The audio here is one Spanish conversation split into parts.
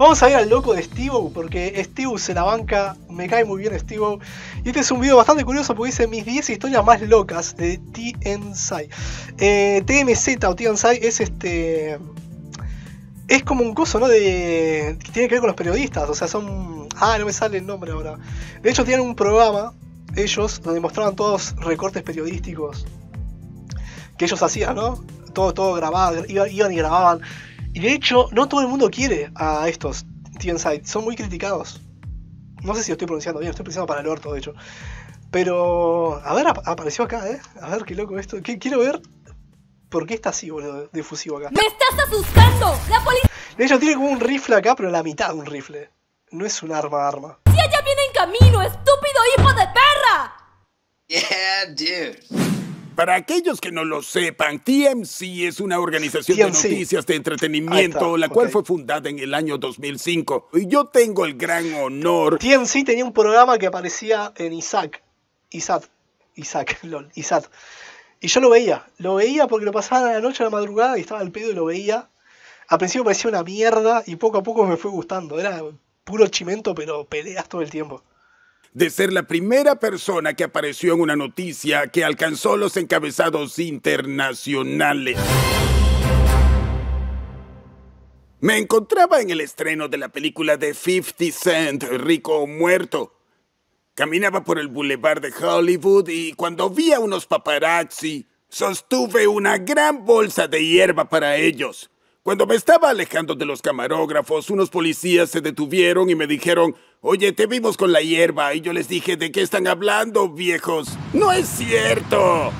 Vamos a ir al loco de Steve porque Steve se la banca, me cae muy bien Steve Y este es un video bastante curioso porque dice mis 10 historias más locas de TNSI. Eh, TMZ o TNSI es este. Es como un coso, ¿no? De. que tiene que ver con los periodistas. O sea, son. Ah, no me sale el nombre ahora. De hecho, tienen un programa, ellos, donde mostraban todos recortes periodísticos que ellos hacían, ¿no? Todo, todo grabado, iban y grababan y de hecho, no todo el mundo quiere a estos TNSide, son muy criticados. No sé si lo estoy pronunciando bien, estoy pronunciando para el orto, de hecho. Pero, a ver, apareció acá, ¿eh? A ver qué loco esto. quiero ver por qué está así, boludo, difusivo acá. ¡Me estás asustando! ¡La policía! De hecho, tiene como un rifle acá, pero la mitad de un rifle. No es un arma, arma. ¡Si ella viene en camino, estúpido hijo de perra! Yeah, dude. Para aquellos que no lo sepan, TMC es una organización de noticias de entretenimiento, la cual fue fundada en el año 2005. Y yo tengo el gran honor. TMC tenía un programa que aparecía en Isaac. Isaac. Isaac, lol, Isaac. Y yo lo veía. Lo veía porque lo pasaban a la noche a la madrugada y estaba al pedo y lo veía. Al principio parecía una mierda y poco a poco me fue gustando. Era puro chimento, pero peleas todo el tiempo de ser la primera persona que apareció en una noticia que alcanzó los encabezados internacionales. Me encontraba en el estreno de la película de 50 Cent, Rico o Muerto. Caminaba por el boulevard de Hollywood y cuando vi a unos paparazzi, sostuve una gran bolsa de hierba para ellos. Cuando me estaba alejando de los camarógrafos, unos policías se detuvieron y me dijeron, oye, te vimos con la hierba. Y yo les dije, ¿de qué están hablando, viejos? No es cierto.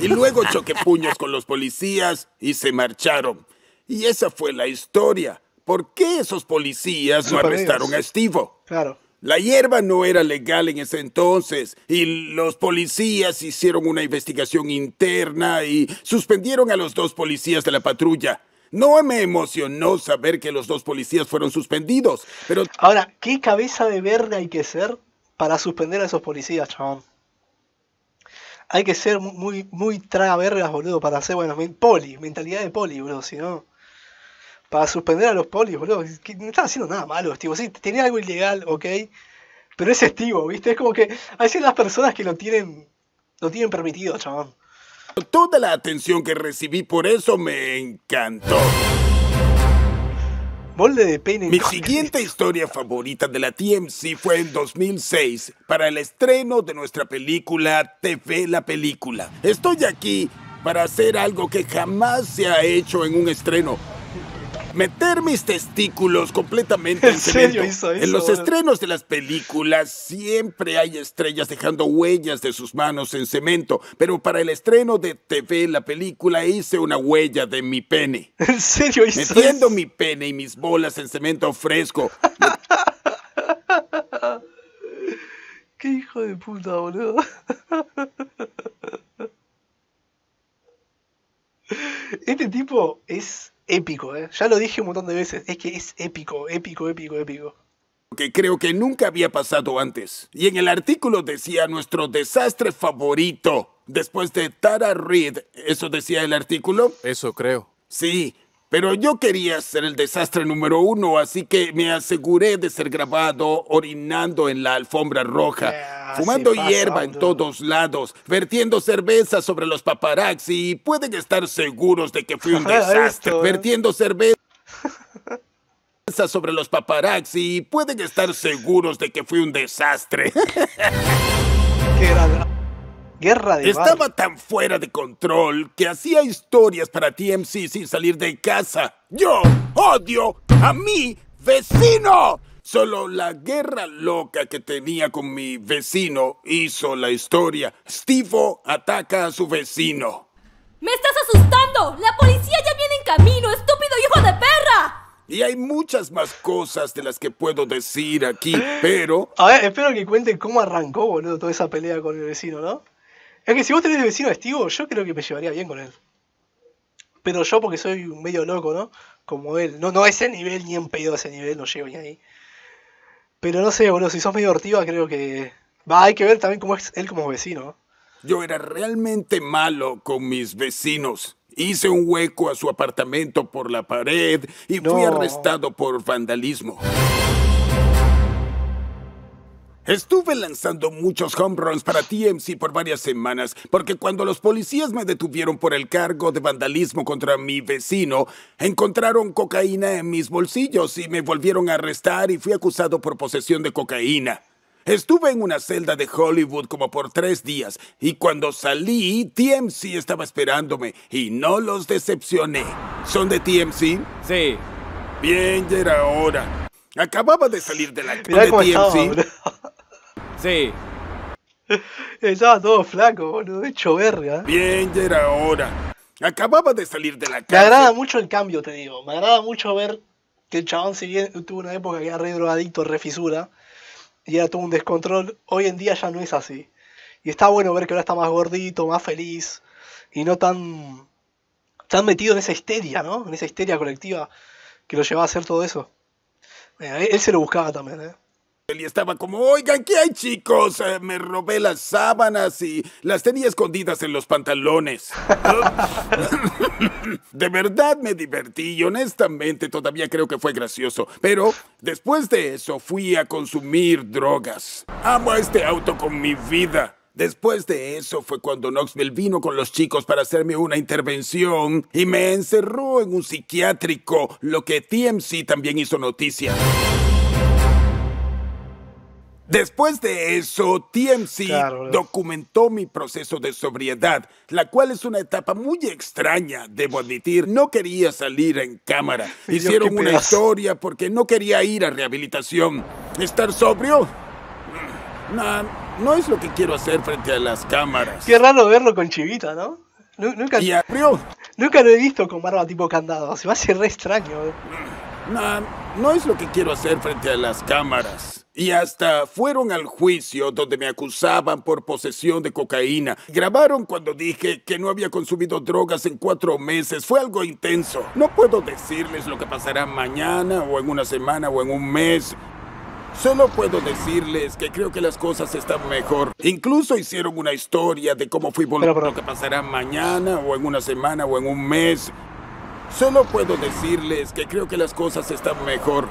Y luego choqué puños con los policías y se marcharon. Y esa fue la historia. ¿Por qué esos policías no arrestaron a Estivo? Claro. La hierba no era legal en ese entonces y los policías hicieron una investigación interna y suspendieron a los dos policías de la patrulla. No me emocionó saber que los dos policías fueron suspendidos, pero... Ahora, ¿qué cabeza de verde hay que ser para suspender a esos policías, chabón? Hay que ser muy, muy traga vergas, boludo, para hacer, bueno, poli, mentalidad de poli, boludo, si no... Para suspender a los polis, boludo, que no están haciendo nada malo, Estivo. Sí, tenía algo ilegal, ok, pero es Estivo, ¿viste? Es como que hay ciertas personas que lo tienen, lo tienen permitido, chabón. Toda la atención que recibí por eso me encantó. Molde de peine. Mi siguiente historia favorita de la TMC fue en 2006 para el estreno de nuestra película TV la película. Estoy aquí para hacer algo que jamás se ha hecho en un estreno meter mis testículos completamente en, cemento. en los estrenos de las películas siempre hay estrellas dejando huellas de sus manos en cemento, pero para el estreno de TV la película hice una huella de mi pene. ¿En serio hizo Metiendo mi pene y mis bolas en cemento fresco. Qué hijo de puta, boludo. Este tipo es épico, ¿eh? Ya lo dije un montón de veces, es que es épico, épico, épico, épico. Que creo que nunca había pasado antes. Y en el artículo decía nuestro desastre favorito. Después de Tara Reid, ¿eso decía el artículo? Eso creo. Sí, pero yo quería ser el desastre número uno, así que me aseguré de ser grabado orinando en la alfombra roja, fumando hierba en todos lados, vertiendo cerveza sobre los paparazzi y pueden estar seguros de que fui un desastre, ¿eh? vertiendo cerveza sobre los paparazzi y pueden estar seguros de que fui un desastre. Qué Guerra de Estaba tan fuera de control que hacía historias para TMC sin salir de casa. Yo odio a mi vecino. Solo la guerra loca que tenía con mi vecino hizo la historia. Steve ataca a su vecino. ¡Me estás asustando! ¡La policía ya viene en camino, estúpido hijo de perra! Y hay muchas más cosas de las que puedo decir aquí, pero... A ver, espero que cuenten cómo arrancó, boludo, toda esa pelea con el vecino, ¿no? Es que si vos tenés de vecino a Steve, yo creo que me llevaría bien con él. Pero yo porque soy medio loco, ¿no? Como él. No, no a ese nivel, ni en pedo a ese nivel, no llego ni ahí. Pero no sé, boludo, si sos medio hortiva, creo que... Va, hay que ver también cómo es él como vecino. Yo era realmente malo con mis vecinos. Hice un hueco a su apartamento por la pared y fui arrestado por vandalismo. Estuve lanzando muchos home runs para TMC por varias semanas, porque cuando los policías me detuvieron por el cargo de vandalismo contra mi vecino, encontraron cocaína en mis bolsillos y me volvieron a arrestar y fui acusado por posesión de cocaína. Estuve en una celda de Hollywood como por tres días y cuando salí, TMC estaba esperándome y no los decepcioné. ¿Son de TMC? Sí. Bien, ya era hora. Acababa de salir de la Mirá de estaba, TMC. boludo. Sí. Estaba todo flaco, boludo, hecho verga. Bien, ya era hora. Acababa de salir de la Me agrada mucho el cambio, te digo. Me agrada mucho ver que el chabón, si bien tuvo una época que era re drogadicto, re fisura, y era todo un descontrol, hoy en día ya no es así. Y está bueno ver que ahora está más gordito, más feliz, y no tan, tan metido en esa histeria, ¿no? En esa histeria colectiva que lo llevaba a hacer todo eso. Mira, él, él se lo buscaba también, ¿eh? Y estaba como, oigan, ¿qué hay chicos? Eh, me robé las sábanas y las tenía escondidas en los pantalones. de verdad me divertí y honestamente todavía creo que fue gracioso. Pero después de eso fui a consumir drogas. Amo a este auto con mi vida. Después de eso fue cuando Knoxville vino con los chicos para hacerme una intervención y me encerró en un psiquiátrico, lo que TMC también hizo noticia. Después de eso, TMC Claro, documentó mi proceso de sobriedad, la cual es una etapa muy extraña, debo admitir. No quería salir en cámara. Hicieron una pedazo. historia porque no quería ir a rehabilitación. ¿Estar sobrio? Mm, nah, no es lo que quiero hacer frente a las cámaras. Qué raro verlo con chivita, ¿no? Nu- Nunca, ¿Y abrió? nunca lo he visto con barba tipo candado. Se me hace re extraño. Nah, no es lo que quiero hacer frente a las cámaras. Y hasta fueron al juicio donde me acusaban por posesión de cocaína. Grabaron cuando dije que no había consumido drogas en cuatro meses. Fue algo intenso. No puedo decirles lo que pasará mañana o en una semana o en un mes. Solo puedo decirles que creo que las cosas están mejor. Incluso hicieron una historia de cómo fui pero- Lo que pasará mañana o en una semana o en un mes. Solo puedo decirles que creo que las cosas están mejor.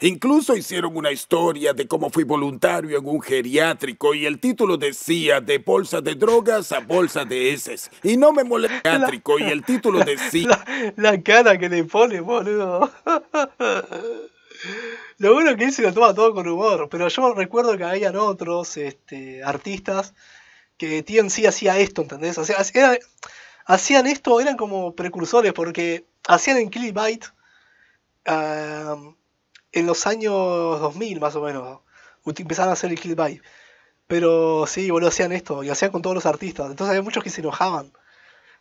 Incluso hicieron una historia de cómo fui voluntario en un geriátrico y el título decía de bolsa de drogas a bolsa de heces. Y no me molesta geriátrico y el título decía... La, la cara que le pone, boludo. Lo bueno que él se lo toma todo con humor, pero yo recuerdo que habían otros este, artistas que TNC hacía esto, ¿entendés? O sea, era- hacían esto, eran como precursores, porque hacían en Kill Bite en los años 2000 más o menos, empezaron a hacer el Kill Bite. Pero sí, boludo, hacían esto, y hacían con todos los artistas, entonces había muchos que se enojaban.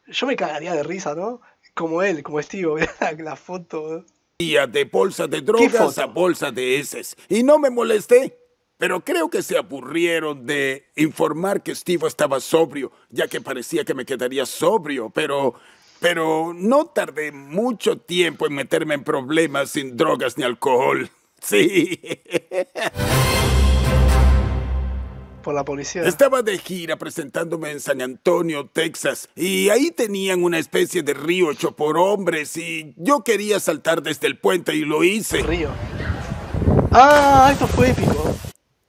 Yo me cagaría de risa, ¿no? Como él, como Steve, la, la foto. de bolsa de drogas foto? a bolsa de heces. Y no me molesté. Pero creo que se aburrieron de informar que Steve estaba sobrio, ya que parecía que me quedaría sobrio, pero... Pero no tardé mucho tiempo en meterme en problemas sin drogas ni alcohol. Sí. Por la policía. Estaba de gira presentándome en San Antonio, Texas, y ahí tenían una especie de río hecho por hombres y yo quería saltar desde el puente y lo hice. Río. Ah, esto fue épico.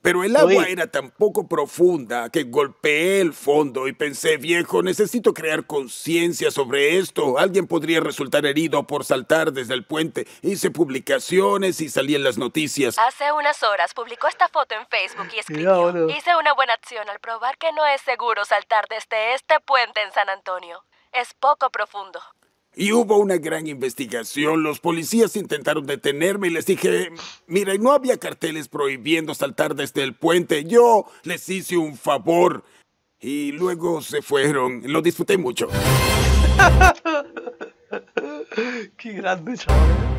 Pero el agua era tan poco profunda que golpeé el fondo y pensé, viejo, necesito crear conciencia sobre esto. Alguien podría resultar herido por saltar desde el puente. Hice publicaciones y salí en las noticias. Hace unas horas publicó esta foto en Facebook y escribió. Hice una buena acción al probar que no es seguro saltar desde este puente en San Antonio. Es poco profundo. Y hubo una gran investigación. Los policías intentaron detenerme y les dije, mira, no había carteles prohibiendo saltar desde el puente. Yo les hice un favor. Y luego se fueron. Lo disfruté mucho. Qué grande, chaval.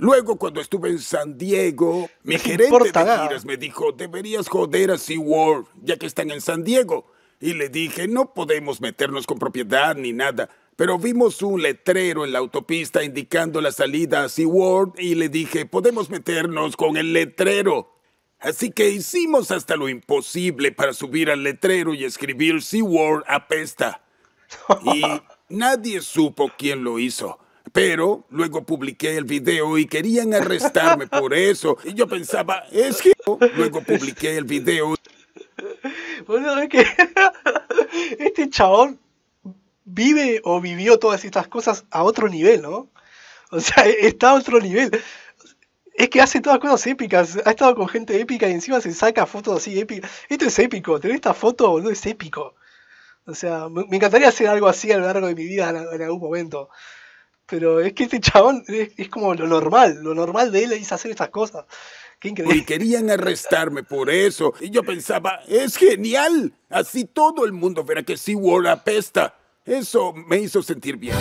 Luego, cuando estuve en San Diego, mi gerente importa de giras me dijo, deberías joder a SeaWorld, ya que están en San Diego. Y le dije, no podemos meternos con propiedad ni nada. Pero vimos un letrero en la autopista indicando la salida a SeaWorld y le dije, podemos meternos con el letrero. Así que hicimos hasta lo imposible para subir al letrero y escribir SeaWorld apesta. Y Nadie supo quién lo hizo. Pero luego publiqué el video y querían arrestarme por eso. Y yo pensaba, es que... Luego publiqué el video. Boludo, es que este chabón vive o vivió todas estas cosas a otro nivel, ¿no? O sea, está a otro nivel. Es que hace todas cosas épicas. Ha estado con gente épica y encima se saca fotos así épicas. Esto es épico. Tener esta foto, es épico. O sea, me encantaría hacer algo así a lo largo de mi vida en, algún momento. Pero es que este chabón es, es como lo normal. Lo normal de él es hacer estas cosas. Qué Y increíble. querían arrestarme por eso. Y yo pensaba, es genial. Así todo el mundo verá que SeaWorld apesta. Eso me hizo sentir bien.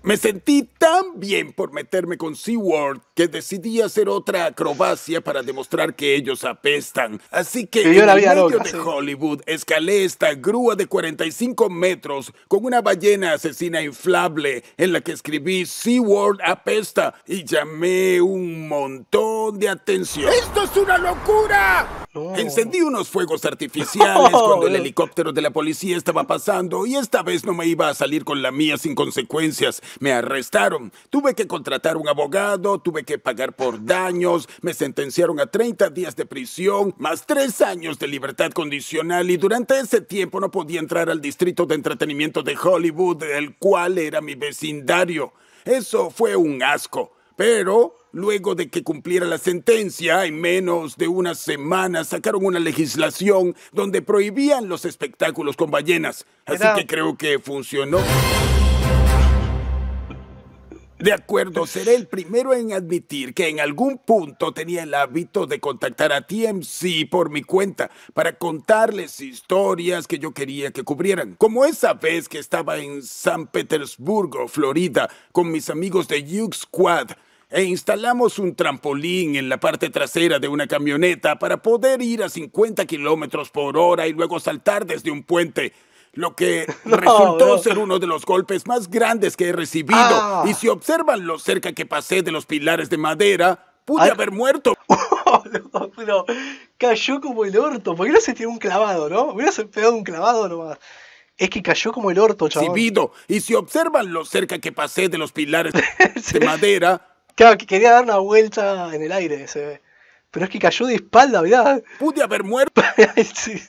Me sentí tan bien por meterme con SeaWorld que decidí hacer otra acrobacia para demostrar que ellos apestan. Así que Vivió en la el medio loca, de sí. Hollywood escalé esta grúa de 45 metros con una ballena asesina inflable en la que escribí SeaWorld apesta y llamé un montón de atención. ¡Esto es una locura! Encendí unos fuegos artificiales cuando el helicóptero de la policía estaba pasando y esta vez no me iba a salir con la mía sin consecuencias. Me arrestaron. Tuve que contratar un abogado, tuve que pagar por daños, me sentenciaron a 30 días de prisión, más 3 años de libertad condicional y durante ese tiempo no podía entrar al distrito de entretenimiento de Hollywood, el cual era mi vecindario. Eso fue un asco. Pero luego de que cumpliera la sentencia, en menos de una semana sacaron una legislación donde prohibían los espectáculos con ballenas. Así que creo que funcionó. De acuerdo, seré el primero en admitir que en algún punto tenía el hábito de contactar a TMC por mi cuenta para contarles historias que yo quería que cubrieran. Como esa vez que estaba en San Petersburgo, Florida, con mis amigos de Yuk Squad e instalamos un trampolín en la parte trasera de una camioneta para poder ir a 50 kilómetros por hora y luego saltar desde un puente. Lo que No, resultó no. ser uno de los golpes más grandes que he recibido. Ah. Y si observan lo cerca que pasé de los pilares de madera, pude Ay. haber muerto. Boludo, pero cayó como el orto. ¿Por qué no se tiró un clavado, no? Hubiera pegado un clavado nomás. Es que cayó como el orto, chaval. Exhibido. Y si observan lo cerca que pasé de los pilares de madera, Claro, que quería dar una vuelta en el aire, se ve. Pero es que cayó de espalda, mirá. pude haber muerto, Sí.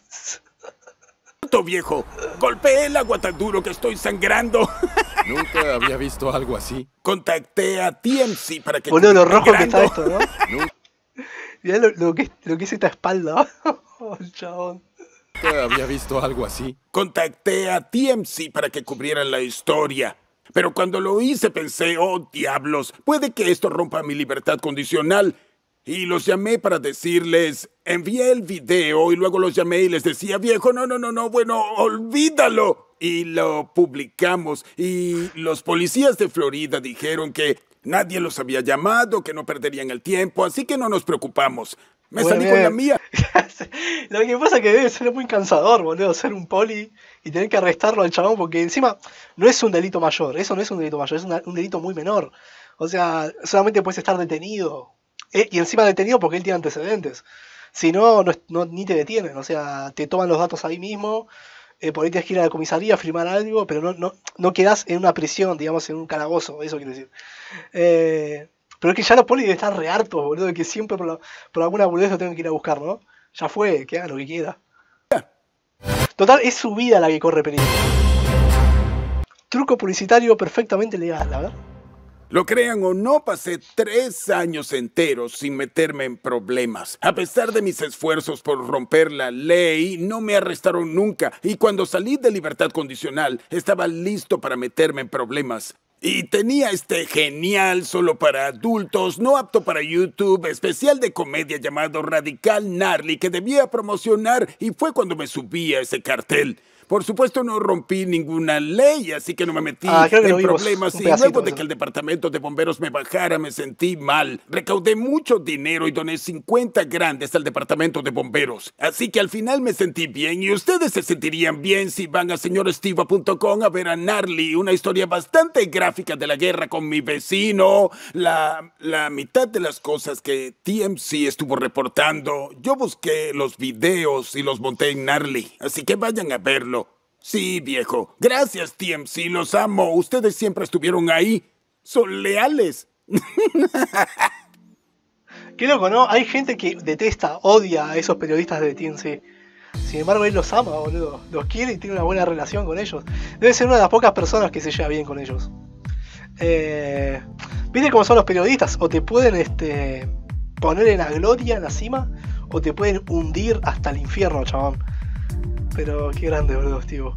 viejo. Golpeé el agua tan duro que estoy sangrando. Nunca había visto algo así. Contacté a TMC para que... Boludo, lo rojo que está esto, ¿no? Nunca Mirá lo, lo que, lo que es esta espalda. Oh, chabón. había visto algo así. Contacté a TMC para que cubrieran la historia. Pero cuando lo hice pensé, oh diablos, puede que esto rompa mi libertad condicional. Y los llamé para decirles, envié el video y luego los llamé y les decía, viejo, no, no, no, no, bueno, olvídalo. Y lo publicamos y los policías de Florida dijeron que nadie los había llamado, que no perderían el tiempo, así que no nos preocupamos. Me Bueno, salí con la mía. Lo que pasa es que debe ser muy cansador, boludo, ser un poli y tener que arrestarlo al chabón porque encima no es un delito mayor, eso no es un delito mayor, es una- un delito muy menor. O sea, solamente puedes estar detenido. Eh, y encima detenido porque él tiene antecedentes. Si no, no, ni te detienen, o sea, te toman los datos ahí mismo, eh, por ahí tienes que ir a la comisaría a firmar algo, pero no, no, no quedas en una prisión, digamos, en un calabozo, eso quiero decir. Eh, pero es que ya los polis deben estar re hartos, boludo, de que siempre por alguna boludez lo tengan que ir a buscar, ¿no? Ya fue, que haga lo que quiera. Total, es su vida la que corre peligro. Truco publicitario perfectamente legal, a ver. Lo crean o no, pasé tres años enteros sin meterme en problemas. A pesar de mis esfuerzos por romper la ley, no me arrestaron nunca. Y cuando salí de libertad condicional, estaba listo para meterme en problemas. Y tenía este genial solo para adultos, no apto para YouTube, especial de comedia llamado Radical Gnarly que debía promocionar y fue cuando me subí a ese cartel. Por supuesto no rompí ninguna ley, así que no me metí Ah, en problemas y pedacito luego de que el departamento de bomberos me bajara, me sentí mal. Recaudé mucho dinero y doné 50 grandes al departamento de bomberos. Así que al final me sentí bien y ustedes se sentirían bien si van a señorestiva.com a ver a Narly, una historia bastante gráfica de la guerra con mi vecino. La, la mitad de las cosas que TMC estuvo reportando, yo busqué los videos y los monté en Narly. Así que vayan a verlo. Sí, viejo. Gracias, TMC. Los amo. Ustedes siempre estuvieron ahí. Son leales. Qué loco, ¿no? Hay gente que detesta, odia a esos periodistas de TNC. Sin embargo, él los ama, boludo. Los quiere y tiene una buena relación con ellos. Debe ser una de las pocas personas que se lleva bien con ellos. Eh, ¿Viste cómo son los periodistas? O te pueden este, poner en la gloria, en la cima, o te pueden hundir hasta el infierno, chabón. Pero qué grande, boludo, Steve.